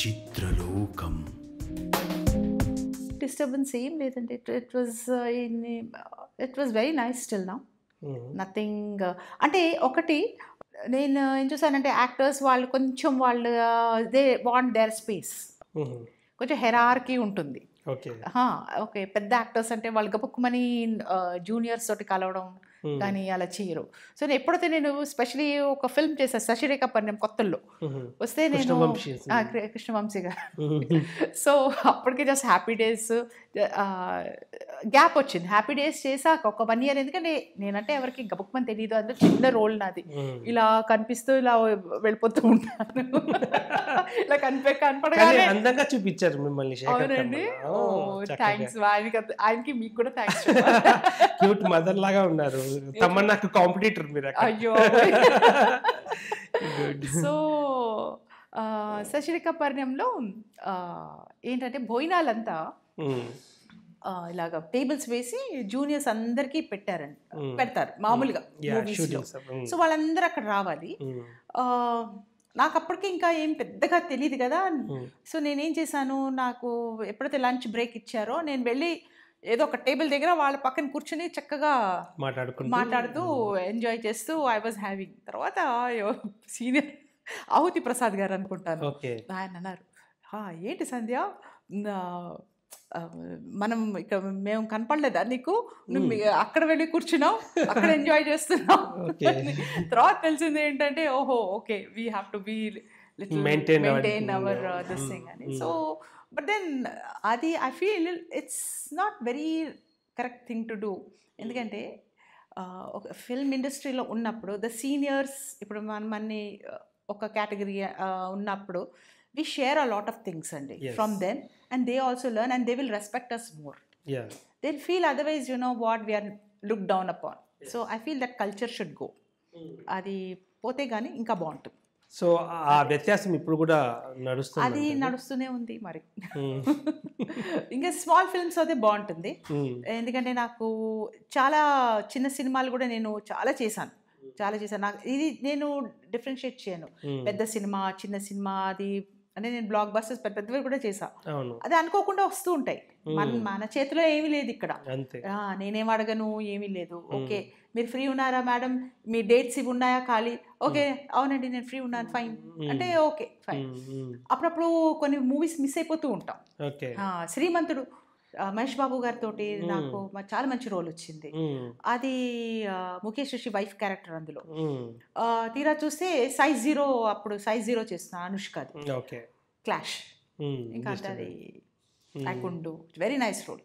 చిత్రలోకం disturbance ఏం లేదండి. It was it was very nice still నా నథింగ్ అంటే ఒకటి నేను ఏం చూసానంటే యాక్టర్స్ వాళ్ళు కొంచెం వాళ్ళు దే వాంట్ దేర్ స్పేస్ కొంచెం హెరార్కీ ఉంటుంది. Okay okay. పెద్ద యాక్టర్స్ అంటే వాళ్ళు గబుక్కుమని జూనియర్స్ తోటి కలవడం కానీ అలా చేయరు. సో నేను ఎప్పుడైతే నేను స్పెషలీ ఒక ఫిల్మ్ చేశాను శశిరేఖ పన్నెం కొత్తల్లో. వస్తే నేను కృష్ణవంశీ గారు. సో అప్పటికి జస్ట్ హ్యాపీ డేస్ గ్యాప్ వచ్చింది. హ్యాపీ డేస్ చేశాక ఒక వన్ ఇయర్ ఎందుకంటే నేనంటే ఎవరికి గబుక్మని తెలియదు అందులో చిన్న రోల్ నాది. ఇలా కనిపిస్తూ ఇలా వెళ్ళిపోతూ ఉంటాను. ఇలా కనిపే కానీ కనపడగానే అందంగా చూపించారు మిమ్మల్ని అవునండి. థ్యాంక్స్ ఆయనకి ఆయనకి మీకు కూడా థ్యాంక్స్ క్యూట్ మదర్ లాగా ఉన్నారు. తమన్నాకు కాంపిటీటర్ మీరు. అయ్యో. సో సశిరిక పర్ణంలో ఆ, ఏంటంటే భోజనాలంతా ఇలాగ టేబుల్స్ వేసి జూనియర్స్ అందరికీ పెట్టారండి. పెడతారు మామూలుగా సో వాళ్ళందరూ అక్కడ రావాలి. నాకు అప్పటికి ఇంకా ఏం పెద్దగా తెలియదు కదా. సో నేనేం చేశాను నాకు ఎప్పుడైతే లంచ్ బ్రేక్ ఇచ్చారో నేను వెళ్ళి ఏదో ఒక టేబుల్ దగ్గర వాళ్ళ పక్కన కూర్చొని చక్కగా మాట్లాడుకుంటూ మాట్లాడుతూ ఎంజాయ్ చేస్తూ ఐ వాజ్ హ్యావింగ్ తర్వాత సీనియర్ ఆహుతి ప్రసాద్ గారు అనుకుంటాను. ఆయన అన్నారు "ఆ, ఏంటి సంధ్య? మనం ఇక్కడ మేము కనపడలేదా నీకు? నువ్వు అక్కడ వెళ్ళి కూర్చున్నావు అక్కడ ఎంజాయ్ చేస్తున్నావు. తర్వాత తెలిసింది ఏంటంటే ఓహో okay we have to be maintain our this thing అని. సో బట్ దెన్ అది I feel it's not very correct thing to do ఎందుకంటే ఒక ఫిల్మ్ ఇండస్ట్రీలో ఉన్నప్పుడు ద సీనియర్స్ ఇప్పుడు మన మన్ని ఒక కేటగిరీ ఉన్నప్పుడు we share a lot of things అండి Yes. From then and they also learn and they will respect us more they feel otherwise you know what we are look down upon so I feel that culture should go అది పోతే కానీ ఇంకా బాగుంటుంది. So ఆ వ్యత్యాసం ఇప్పుడు కూడా నడుస్తుంది అది నడుస్తూనే ఉంది మరి. ఉమ్, ఇంకా స్మాల్ ఫిల్మ్స్ అయితే బాగుంటుంది. ఉమ్, ఎందుకంటే నాకు చాలా చిన్న సినిమాలు కూడా నేను చాలా చేశాను. చాలా చేశాను. నాకు ఇది నేను డిఫరెన్షియేట్ చేయను. పెద్ద సినిమా చిన్న సినిమా అది అంటే నేను బ్లాక్ బస్టర్స్ పెద్ద పెద్దవి కూడా చేశా అవును. అది అనుకోకుండా వస్తూ ఉంటాయి. మన మన చేతిలో ఏమీ లేదు ఇక్కడ. నేనేం అడగను ఏమీ లేదు. ఓకే మీరు ఫ్రీ ఉన్నారా మేడం? మీ డేట్స్ ఇవి ఉన్నాయా ఖాళీ? ఓకే అవునండి నేను ఫ్రీ ఉన్నాను ఫైన్. అంటే ఓకే ఫైన్. అప్పుడప్పుడు కొన్ని మూవీస్ మిస్ అయిపోతూ ఉంటాం. శ్రీమంతుడు మహేష్ బాబు గారితో నాకు చాలా మంచి రోల్ వచ్చింది. అది ముఖేష్ రిషి వైఫ్ క్యారెక్టర్ అందులో. తీరా చూస్తే సైజ్ జీరో అప్పుడు సైజ్ జీరో చేస్తున్నా అనుష్కది క్లాష్. ఇంకా అది. I could do very nice role